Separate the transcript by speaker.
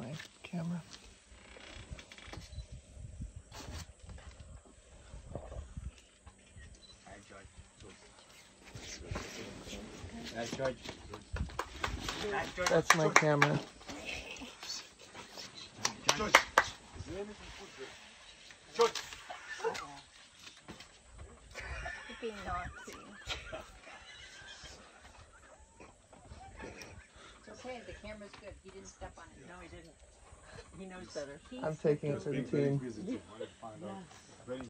Speaker 1: my camera. That's my camera.
Speaker 2: Being naughty.
Speaker 3: Okay, the camera's good. He didn't step on it.
Speaker 2: No, he didn't. He knows better.
Speaker 1: I'm taking it to the team.